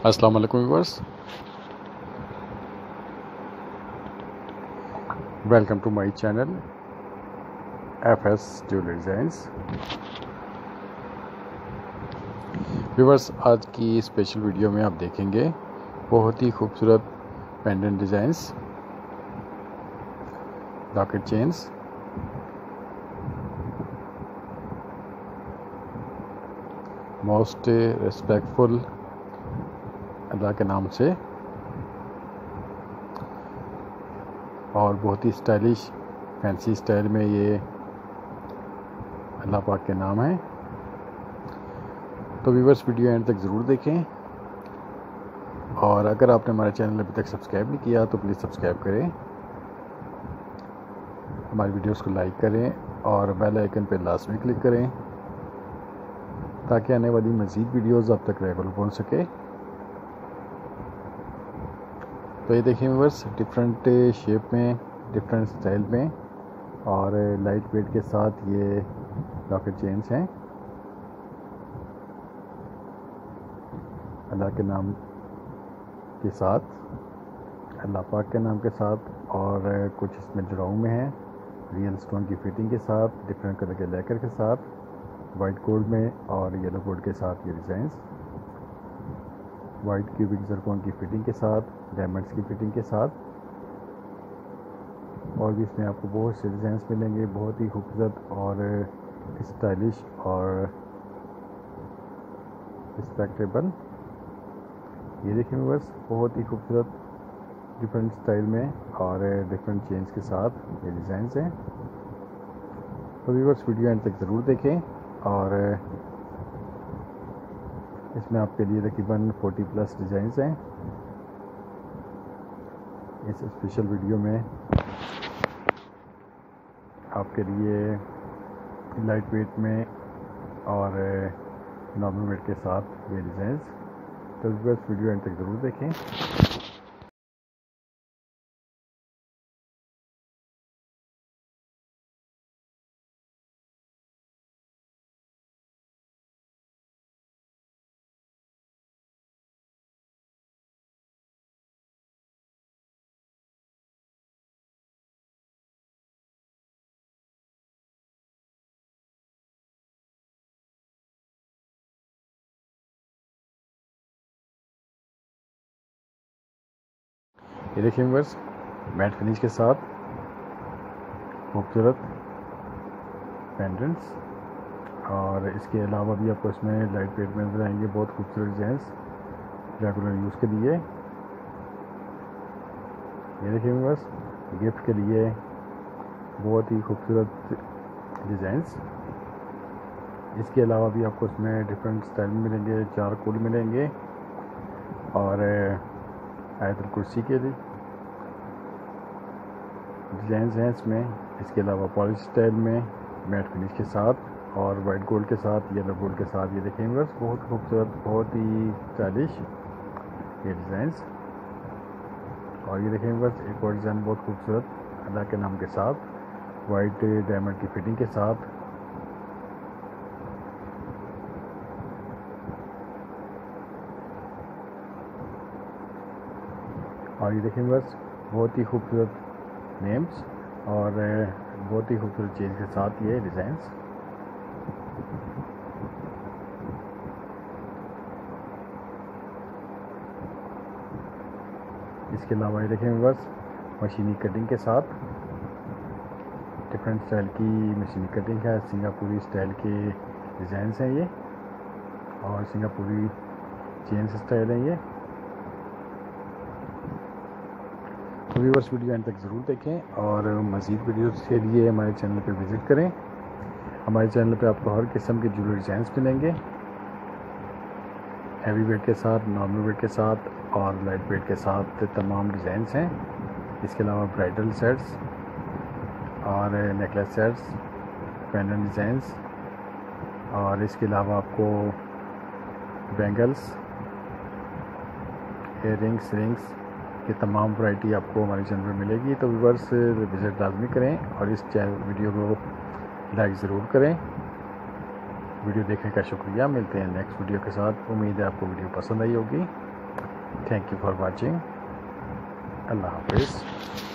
अस्सलाम वालेकुम viewers welcome to my channel F S jewellery designs viewers आज की स्पेशल वीडियो में आप देखेंगे बहुत ही खूबसूरत pendant designs locket chains most respectful अल्लाह के नाम से। और बहुत ही स्टाइलिश, फैंसी स्टाइल में ये अल्लाह पाक के नाम है। तो व्यूवर्स वीडियो एंड तक ज़रूर देखें। और अगर आपने हमारे चैनल अभी तक सब्सक्राइब नहीं किया तो प्लीज़ सब्सक्राइब करें। हमारी वीडियोस को लाइक करें और बेल आइकन पर लास्ट में क्लिक करें। ताकि आने वाली मज़ीद वीडियोस आप तक रेगुलर पहुँच सके। तो ये देखिए व्यूवर्स डिफरेंट शेप में डिफरेंट स्टाइल में और लाइट वेट के साथ ये लॉकेट चेन्स हैं। अल्लाह के नाम के साथ, अल्लाह पाक के नाम के साथ और कुछ इसमें जुड़ाऊ में है। रियल स्टोन की फिटिंग के साथ डिफरेंट कलर के लेकर के साथ वाइट गोल्ड में और येलो गोल्ड के साथ ये डिज़ाइंस वाइट क्यूबिक जरकोन की फिटिंग के साथ डायमंड्स की फिटिंग के साथ। और भी इसमें आपको बहुत से डिज़ाइंस मिलेंगे, बहुत ही खूबसूरत और स्टाइलिश और रिस्पेक्टेबल ये देखिए बस बहुत ही खूबसूरत डिफरेंट स्टाइल में और डिफरेंट चेंज के साथ ये डिज़ाइंस हैं। तो व्यूवर्स वीडियो एंड तक ज़रूर देखें और इसमें आपके लिए तकरीबन 40 प्लस डिज़ाइंस हैं। इस स्पेशल वीडियो में आपके लिए लाइट वेट में और नॉर्मल वेट के साथ ये डिज़ाइंस तो बस वीडियो एंड तक ज़रूर देखें। ये देखिए बस मैट फिनिश के साथ खूबसूरत पेंडेंट्स और इसके अलावा भी आपको इसमें लाइट वेट में नज़र आएँगे बहुत खूबसूरत डिजाइंस रेगुलर यूज़ के लिए। ये देखिए बस गिफ्ट के लिए बहुत ही खूबसूरत डिज़ाइंस इसके अलावा भी आपको इसमें डिफरेंट स्टाइल मिलेंगे, चार कोल मिलेंगे और आयतल कुर्सी के लिए। डिज़ाइन हैं इसमें। इसके अलावा पॉलिश स्टाइल में मैट फिनिश के साथ और वाइट गोल्ड के साथ येलो गोल्ड के साथ ये देखेंगे बस। बहुत खूबसूरत, बहुत ही स्टाइलिश ये डिज़ाइंस और ये देखेंगे बस, एक और डिज़ाइन बहुत खूबसूरत, अल्लाह के नाम के साथ। वाइट डायमंड की फिटिंग के साथ और ये देखें बस, बहुत ही खूबसूरत नेम्स और बहुत ही खूबसूरत चीज़ के साथ ये डिज़ाइंस इसके अलावा ये देखें बस, मशीनी कटिंग के साथ। डिफरेंट स्टाइल की मशीनी कटिंग है सिंगापुरी स्टाइल के डिज़ाइंस हैं ये। और सिंगापुरी चेन्स स्टाइल है ये। व्यूवर्स वीडियो एंड तक ज़रूर देखें और मज़ीद वीडियोस के लिए हमारे चैनल पर विज़िट करें। हमारे चैनल पे आपको हर किस्म के ज्वेलरी डिज़ाइंस मिलेंगे। हैवी वेट के साथ नॉर्मल वेट के साथ और लाइट वेट के साथ तमाम डिज़ाइंस हैं। इसके अलावा ब्राइडल सेट्स और नेकलेस सेट्स पेंडेंट डिज़ाइंस और इसके अलावा आपको बैंगल्स एयर रिंग्स रिंग्स की तमाम वैरायटी आपको हमारे चैनल पर मिलेगी। तो व्यूवर्स विज़िट लाजमी करें और इस चैनल वीडियो को लाइक ज़रूर करें। वीडियो देखने का शुक्रिया। मिलते हैं नेक्स्ट वीडियो के साथ। उम्मीद है आपको वीडियो पसंद आई होगी। थैंक यू फॉर वॉचिंग अल्लाह हाफिज़।